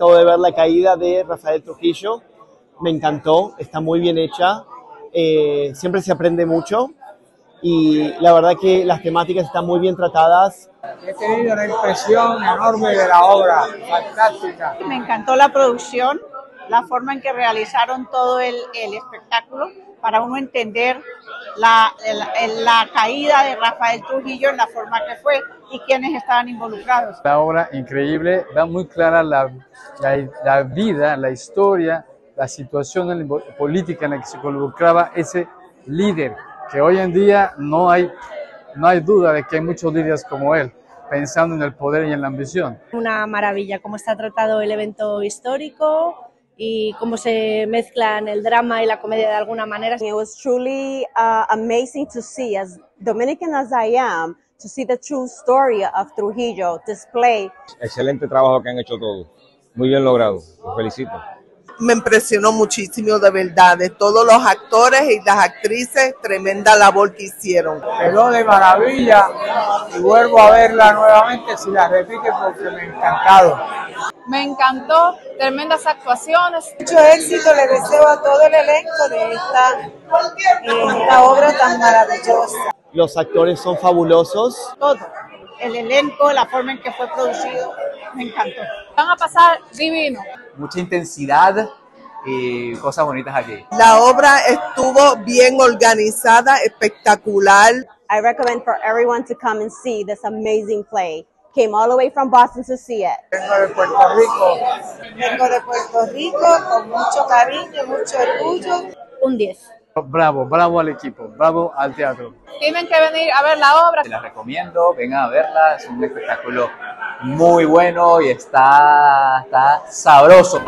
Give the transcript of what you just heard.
acabo de ver la caída de Rafael Trujillo. Me encantó, está muy bien hecha. Eh, siempre se aprende mucho y la verdad que las temáticas están muy bien tratadas. He tenido una impresión enorme de la obra, fantástica. Me encantó la producción, la forma en que realizaron todo el, el espectáculo para uno entender la, la, la, caída de Rafael Trujillo en la forma que fue y quienes estaban involucrados. La obra increíble, da muy clara la, la, la vida, la historia, la situación política en la que se involucraba ese líder, que hoy en día no hay, no hay duda de que hay muchos líderes como él pensando en el poder y en la ambición. Una maravilla cómo está tratado el evento histórico, y cómo se mezclan el drama y la comedia de alguna manera. It was truly uh, amazing to see, as Dominican as I am, to see the true story of Trujillo display. Excelente trabajo que han hecho todos, muy bien logrado, los felicito. Me impresionó muchísimo de verdad, de todos los actores y las actrices, tremenda labor que hicieron. Quedó de maravilla y vuelvo a verla nuevamente si la repite porque me ha encantado. Me encantó, tremendas actuaciones. Mucho éxito le deseo a todo el elenco de esta, esta obra tan maravillosa. Los actores son fabulosos. Todo, el elenco, la forma en que fue producido, me encantó. Van a pasar divino. Mucha intensidad y cosas bonitas aquí. La obra estuvo bien organizada, espectacular. I recommend for everyone to come and see this amazing play. Came all the way from Boston to see it. Vengo de Puerto Rico. Vengo de Puerto Rico con mucho cariño, mucho orgullo. Un 10. Bravo, bravo al equipo, bravo al teatro. Tienen que venir a ver la obra. Se las recomiendo, vengan a verla, es un espectáculo muy bueno y está, está sabroso.